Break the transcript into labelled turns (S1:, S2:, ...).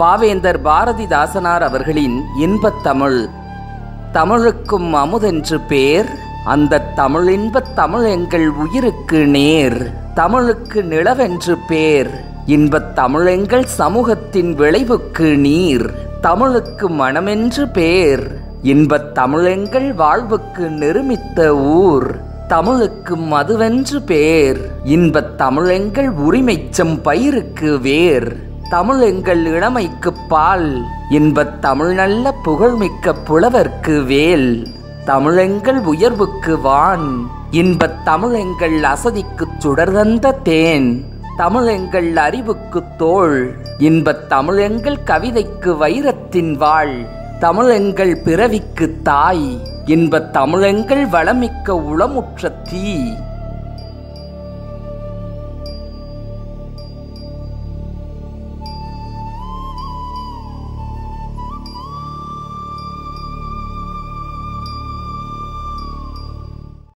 S1: பாவேந்தர் பாரதிதாசனார் அவர்களின் இன்பத் தமிழ் தமிழுக்கும் அமுதென்று பேர் அந்த தமிழின்பத் தமிழ் எங்கள் உயிருக்கு நேர் தமிழுக்கு நிலவென்று பேர் இன்பத் தமிழ் எங்கள் சமூகத்தின் விளைவுக்கு நீர் தமிழுக்கு மனமென்று பேர் இன்பத் தமிழ் எங்கள் வாழ்வுக்கு நிருமித்த ஊர் தமிழுக்கு மதுவென்று பேர் இன்பத் தமிழெங்கள் உரிமைச்சம் பயிருக்கு வேர் தமிழ் எங்கள் இளமைக்கு பால் இன்பத் தமிழ் நல்ல புகழ்மிக்க புலவர்க்கு வேல் தமிழெங்கள் உயர்வுக்கு வான் இன்பத் தமிழ் எங்கள் அசதிக்குச் சுடர்தந்த தேன் தமிழ் எங்கள் அறிவுக்கு தோள் இன்பத் தமிழ் எங்கள் கவிதைக்கு வைரத்தின் வாழ் தமிழ் எங்கள் பிறவிக்கு தாய் இன்பத் தமிழெங்கள் வளமிக்க உளமுற்ற தீ